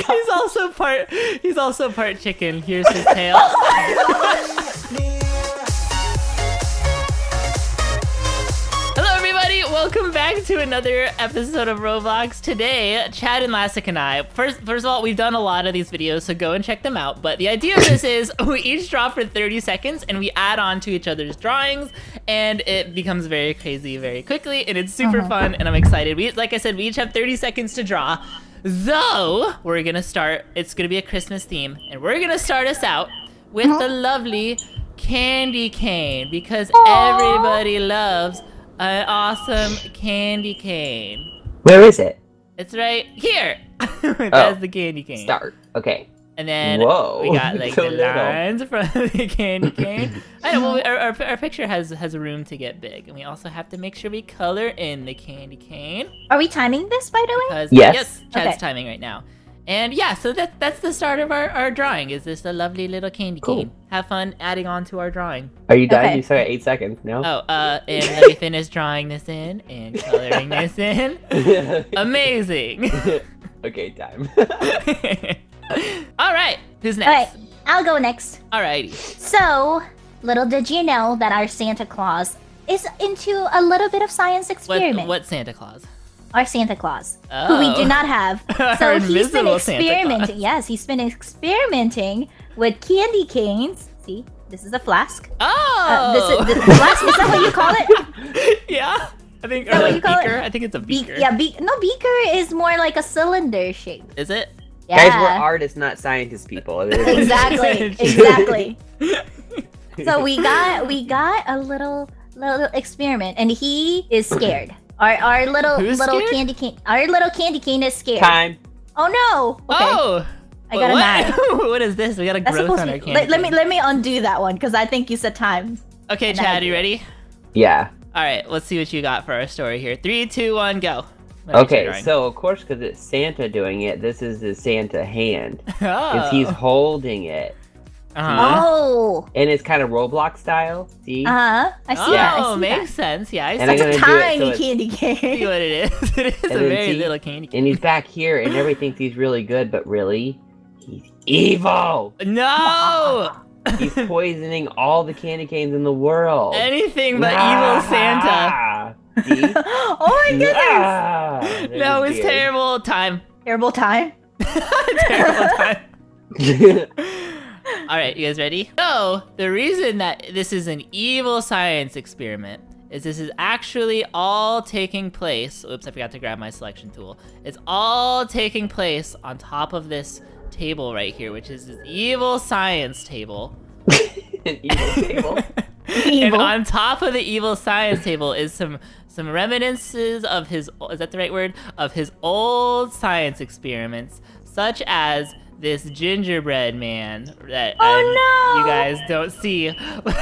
he's also part. He's also part chicken. Here's his tail. Oh Hello, everybody. Welcome back to another episode of Roblox. Today, Chad and Lastic and I. First, first of all, we've done a lot of these videos, so go and check them out. But the idea of this is we each draw for 30 seconds, and we add on to each other's drawings, and it becomes very crazy very quickly, and it's super uh-huh. fun, and I'm excited. We, like I said, we each have 30 seconds to draw. Though we're gonna start, it's gonna be a Christmas theme, and we're gonna start us out with the uh-huh. lovely candy cane because everybody loves an awesome candy cane. Where is it? It's right here. That's oh, the candy cane. Start. Okay. And then Whoa, we got like so the little. lines from the candy cane. I know. Well, we- our, our, our picture has has room to get big, and we also have to make sure we color in the candy cane. Are we timing this, by the way? Because Yes. yes, Chad's Okay. timing right now. And yeah, so that that's the start of our, our drawing. Is this a lovely little candy Cool. cane? Have fun adding on to our drawing. Are you done? Okay. You start at eight seconds. No. Oh, uh, and let me finish drawing this in and coloring this in. Amazing. okay, time. All right, who's next? All right. I'll go next. Alrighty. So, little did you know that our Santa Claus is into a little bit of science experiment. what Santa Claus? Our Santa Claus, who we Oh. do not have. So he's been experimenting. Yes, he's been experimenting with candy canes. See, this is a flask. Oh, Uh, this is the flask. Is that what you call it? yeah. I think that or what a you call it? beaker. I think it's a Be- beaker. yeah, be- no beaker is more like a cylinder shape. Is it? Yeah. Guys, we're artists, not scientists, people. exactly exactly so we got we got a little little experiment and he is scared our our little Who's little scared? candy cane our little candy cane is scared Time. oh no okay Oh. i got a nine what? what is this? We got a that's growth supposed on our be, candy. let, let me let me undo that one because i think you said time Okay, Chad, do you ready? Yeah. All right, let's see what you got for our story here. Three, two, one, go. Let me Okay, so of course, because it's Santa doing it, this is the Santa hand. drawing. Because he's Oh. holding it. Uh-huh. oh And it's kind of Roblox style. See? uh-huh i see oh, that i see makes that sense. Yeah, I And see, gonna it's a do it so tiny it's- candy see what it is. it is a And then very see- little candy cane. And he's back here, and everyone thinks he's really good, but really, he's evil. No! He's poisoning all the candy canes in the world. Anything but evil Santa. Oh my goodness Ah, No, his it's terrible. Time. terrible time terrible time. All right, you guys ready? So, the reason that this is an evil science experiment is this is actually all taking place. Oops, I forgot to grab my selection tool. It's all taking place on top of this table right here, which is this evil science table. An evil table. And on top of the evil science table is some some reminiscences of his is that the right word? Of his old science experiments such as this gingerbread man that Oh, um, no! you guys don't see.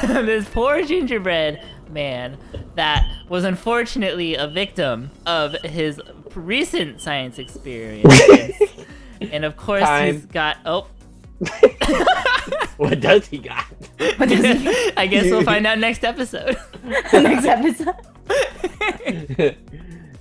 This poor gingerbread man that was unfortunately a victim of his recent science experience and of course he's got oh. What does he got? What does he I guess we'll find out next episode. next episode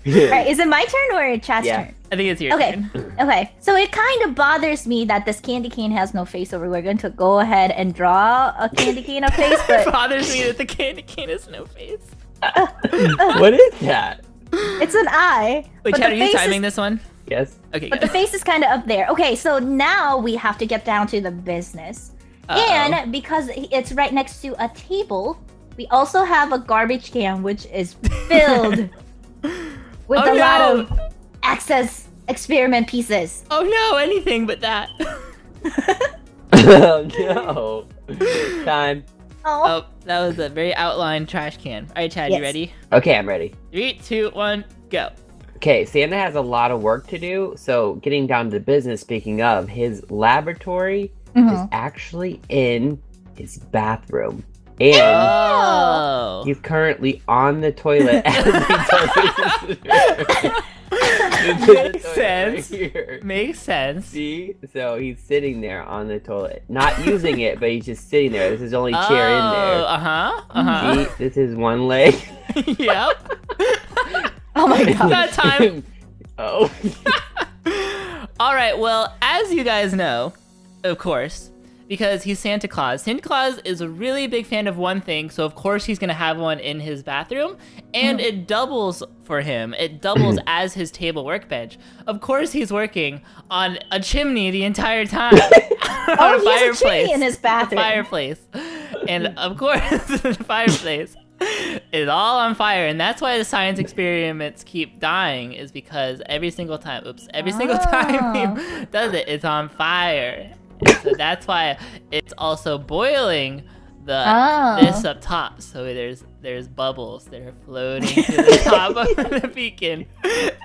Alright, is it my turn or Chad's Yeah. turn? I think it's your Okay. turn. Okay, so it kind of bothers me that this candy cane has no face, so we're going to go ahead and draw a candy cane a face, it bothers me that the candy cane has no face. what is that? it's an eye. Wait, Chad, are you timing is, this one? Yes. Okay, But the face is kind of up there. Okay, so now we have to get down to the business. Uh-oh. And because it's right next to a table, we also have a garbage can which is filled with Oh, a lot of access experiment pieces. Oh no, anything but that. oh no. Time. Oh, oh, that was a very outlined trash can. All right, Chad, you ready? Okay, I'm ready. Three, two, one, go. Okay, Santa has a lot of work to do, so getting down to business, speaking of, his laboratory Mhm. is actually in his bathroom. And Oh. he's currently on the toilet as he does this. This is the Makes toilet sense. Right. Makes sense. See? So he's sitting there on the toilet. Not using it, but he's just sitting there. This is the only chair in there. Uh huh. Uh huh. See? This is one leg. yep. oh my god. that time. oh. All right. Well, as as you guys know, of course, because he's Santa Claus. Santa Claus is a really big fan of one thing, so of course he's gonna have one in his bathroom, and it doubles for him. It doubles as his table workbench. Of course, he's working on a chimney the entire time. Oh, he has a chimney in his bathroom. Fireplace, and of course, the fireplace is all on fire, and that's why the science experiments keep dying. Is because every single time, oops, every single time he oh. does it, it's on fire. And so that's why it's also boiling the Oh. this up top. So there's there's bubbles that are floating to the top of the beaker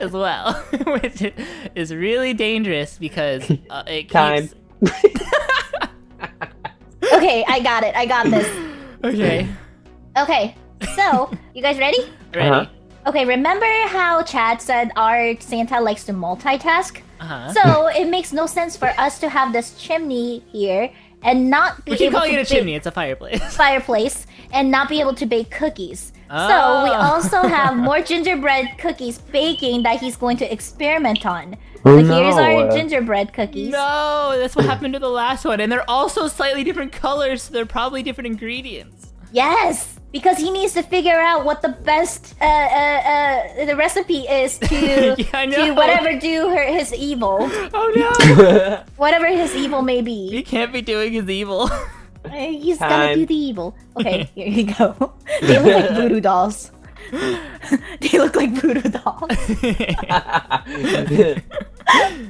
as well, which is really dangerous because uh, it keeps. Time. Okay, I got it. I got this. Okay, Okay, so you guys ready? ready. Uh-huh. Okay, remember how Chad said our Santa likes to multitask? Uh huh. So it makes no sense for us to have this chimney here and not be we keep able calling to it a bake- chimney. It's a fireplace. fireplace and not be able to bake cookies. So we Oh. also have more gingerbread cookies baking that he's going to experiment on. Oh, so here's our gingerbread cookies. No, that's what happened to the last one, and they're also slightly different colors. So they're probably different ingredients. Yes, because he needs to figure out what the best uh, uh, uh, the recipe is to Yeah, to whatever do her his evil, Oh no, whatever his evil may be. he can't be doing his evil. Uh, He's gotta do the evil. Okay, here you go. They look like voodoo dolls. they look like voodoo dolls.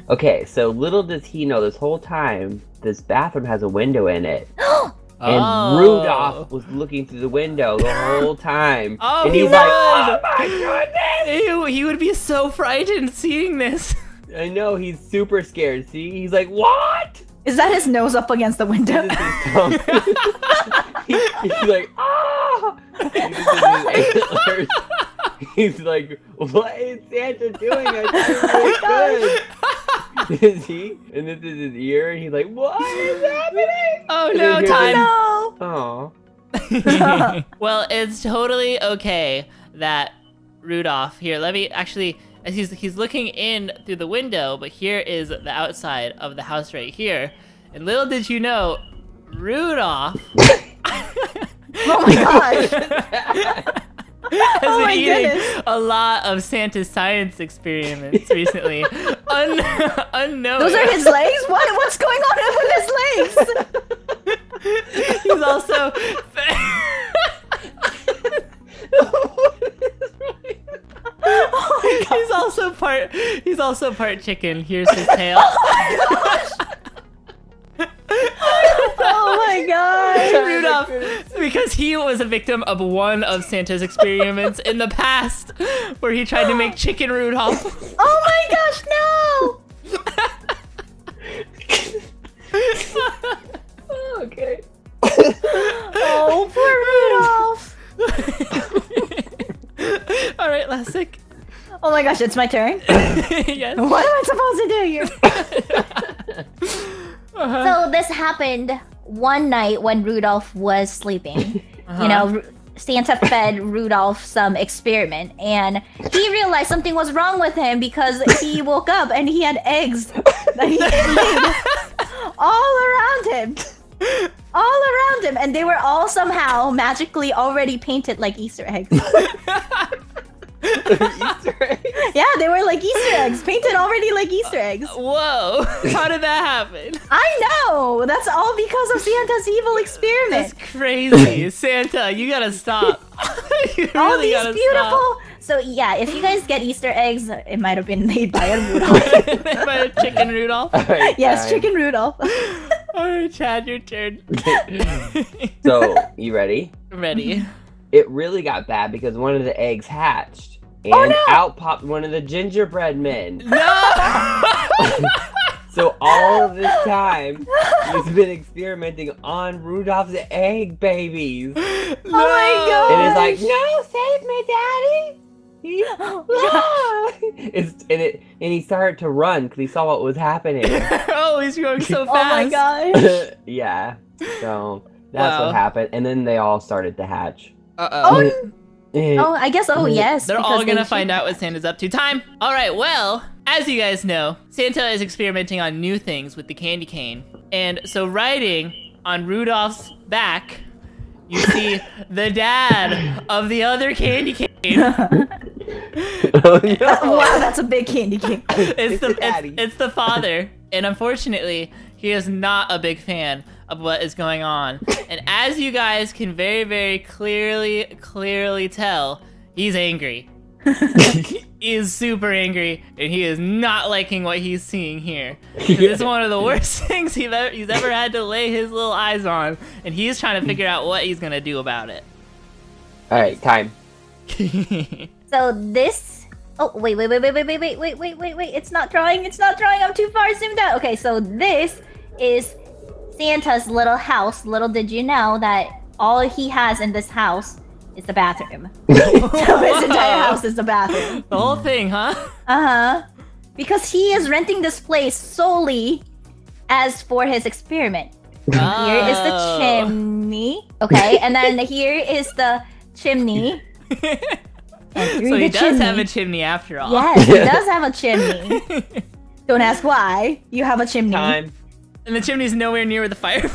okay, so little does he know this whole time this bathroom has a window in it. And Oh. Rudolph was looking through the window the whole time. Oh, and he he's like! Oh my goodness! Ew, he would be so frightened seeing this. I know, he's super scared. See? He's like, What? Is that his nose up against the window? This is his tongue. He- he's like, Ah! He just does his antlers. He's like, What is Santa doing? I thought Oh he was good. Is he? And this is his ear, and he's like, What is happening? Oh And no, then here's time. no. Aw. well, it's totally okay that Rudolph here. Let me actually. As he's he's looking in through the window, but here is the outside of the house right here. And little did you know, Rudolph Oh my gosh. has Oh been my eating goodness. a lot of Santa's science experiments recently. Un- unknown. Those are his legs? What what's going on with his legs? He's also. Oh he's also part. He's also part chicken. Here's his tail. Oh my god. Rudolph, because he was a victim of one of Santa's experiments in the past, where he tried to make chicken Rudolph. Oh my gosh, no! okay. Oh, poor Rudolph. All right, Lastic. Oh my gosh, it's my turn. yes. What am I supposed to do here? Uh-huh. So this happened one night when Rudolph was sleeping. You know, Ru- Santa fed Rudolph some experiment, and he realized something was wrong with him because he woke up and he had eggs that he laid all around him. All around him, and they were all somehow magically already painted like Easter eggs. Easter egg. yeah, they were like Easter eggs, painted already like Easter uh, eggs. Whoa! How did that happen? I know! That's all because of Santa's evil experiment. That's crazy, Santa. You gotta stop. you really all these gotta beautiful. So yeah, if you guys get Easter eggs, it might have been made by a Rudolph. By a chicken Rudolph. All right, yes, fine. chicken Rudolph. All right, Chad, your turn. So, you ready? Ready? It really got bad because one of the eggs hatched. And Oh, no! out popped one of the gingerbread men. No! So all of this time, he's been experimenting on Rudolph's egg babies. oh my God. And it's like, no, save me, daddy. He- Ah! it's, and it and he started to run because he saw what was happening. oh, he's going so fast! oh my fast. gosh. yeah. So that's Wow. what happened. And then they all started to hatch. Uh oh. Eh, Oh, I guess. Oh, yes. They're all gonna should- find out what Santa's up to. Time! Alright, well, as you guys know, Santa is experimenting on new things with the candy cane. And so, riding on Rudolph's back, you see the dad of the other candy cane. oh no! wow, that's a big candy cane. It's the the daddy. it's, it's the father, and unfortunately, he is not a big fan of what is going on. And as you guys can very, very clearly, clearly tell, he's angry. he is super angry, and he is not liking what he's seeing here. 'Cause It's one of the worst things he's ever, he's ever had to lay his little eyes on, and he's trying to figure out what he's gonna do about it. All right, time. So this. Oh wait wait wait wait wait wait wait wait wait wait wait! It's not drawing. It's not drawing. I'm too far zoomed out. Okay, so this is Santa's little house. Little did you know that all he has in this house is the bathroom. so his entire house is the bathroom. the whole thing, huh? Uh huh. Because he is renting this place solely as for his experiment. Here is the Oh. chimney. Okay, and then here is the chimney. So he does chimney. have a chimney after all. Yes, he does have a chimney. Don't ask why. You have a chimney. Time. And the chimney's nowhere near where the fire.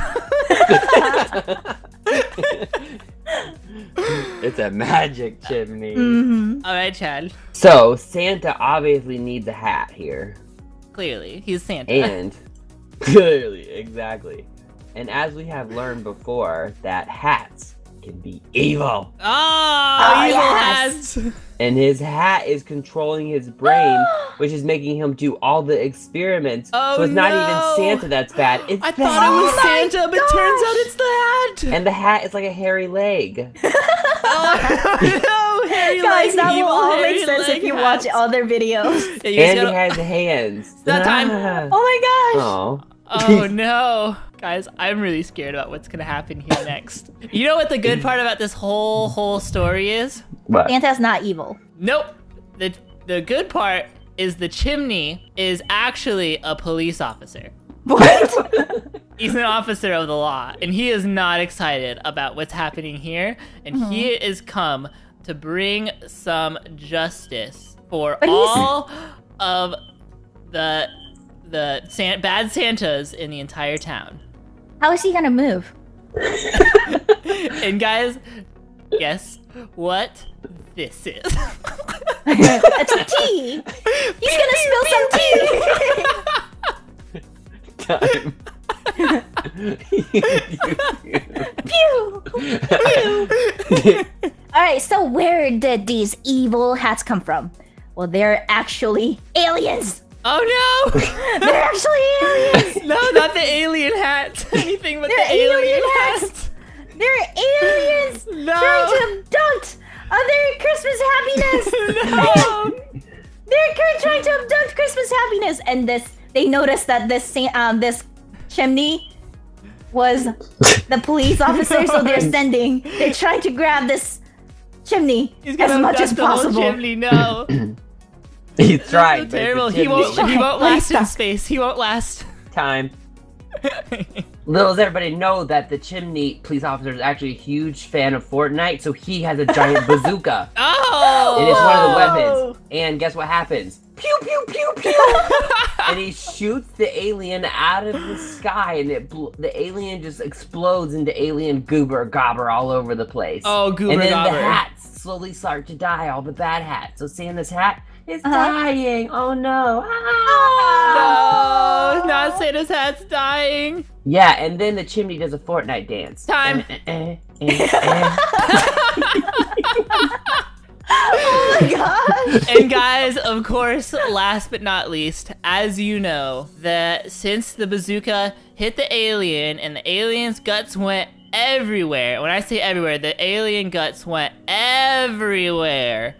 it's a magic chimney. Mm-hmm. All right, Chad. So Santa obviously needs a hat here, Clearly, he's Santa. and clearly, exactly. And as we have learned before, that hats can be evil, oh, Oh, evil yes. hats. and his hat is controlling his brain, which is making him do all the experiments. Oh, so it's not no. even Santa that's bad. It's I the thought it was hat. Santa, but turns out it's the hat. And the hat is like a hairy leg. oh, no, Harry Guys, Leg, that will all make sense if you hats. watch other videos. Yeah, you guys and he gotta- has hands. not time. Oh my gosh. Oh. Oh no. Guys, I'm really scared about what's gonna happen here next. You know what the good part about this whole whole story is? What? Santa's not evil. Nope. The the good part is the chimney is actually a police officer. What? He's an officer of the law, and he is not excited about what's happening here, and mm-hmm. he is come to bring some justice for But all of the the San- bad Santas in the entire town. How is he gonna move? And guys, guess what this is? it's a tea. He's gonna spill some tea. Time. pew, Pew. All right. So where did these evil hats come from? Well, they're actually aliens. Oh no! They're actually aliens. No, not the alien hat. Anything but They're the alien, alien hat. hats. They're aliens No. trying to abduct other Christmas happiness. no. They're trying to abduct Christmas happiness, and this they noticed that this sa- um this chimney was the police officer, so they're sending. They're trying to grab this chimney He's gonna as much abduct as the whole possible. Chimney. No. He's So trying. it's terrible. He won't. He won't last in space. He won't last. Time. Little does everybody know that the chimney police officer is actually a huge fan of Fortnite, so he has a giant bazooka. Oh. It is one of the weapons. And guess what happens? Pew pew pew pew. and he shoots the alien out of the sky, and it bl- the alien just explodes into alien goober gobber all over the place. Oh, goober and then gobber. the hats slowly start to die, all the bad hats. So Santa's hat is Uh-huh. dying. Oh no! No, Ah! not Santa's hat's dying. Yeah, and then the chimney does a Fortnite dance. Time. Eh, eh, eh, eh. Oh my gosh! and guys, of course, last but not least, as you know, that since the bazooka hit the alien and the alien's guts went everywhere. When I say everywhere, the alien guts went everywhere.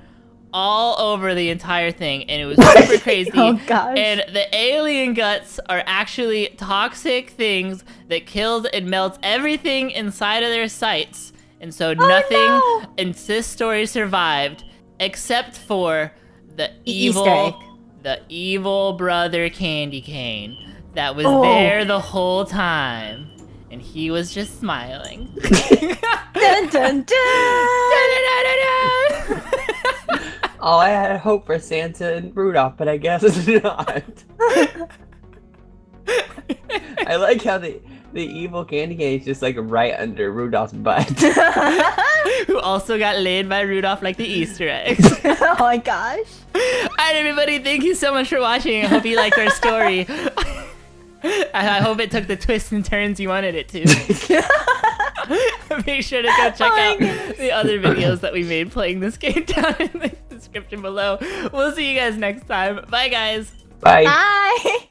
All over the entire thing, and it was super oh, crazy. Oh, gosh. And the alien guts are actually toxic things that kills and melts everything inside of their sights. And so oh, nothing Oh, no. in this story survived except for the evil the evil brother candy cane that was Oh. there the whole time. and he was just smiling. Dun, dun, dun. Oh, I had hope for Santa and Rudolph, but I guess not. I like how the the evil candy cane is just like right under Rudolph's butt. Who also got laid by Rudolph like the Easter eggs. oh my gosh. Alright, everybody, thank you so much for watching. I hope you liked our story. I, I hope it took the twists and turns you wanted it to. Make sure to go check Oh out goodness. the other videos that we made playing this game down in the description below. We'll see you guys next time. Bye, guys. Bye. Bye.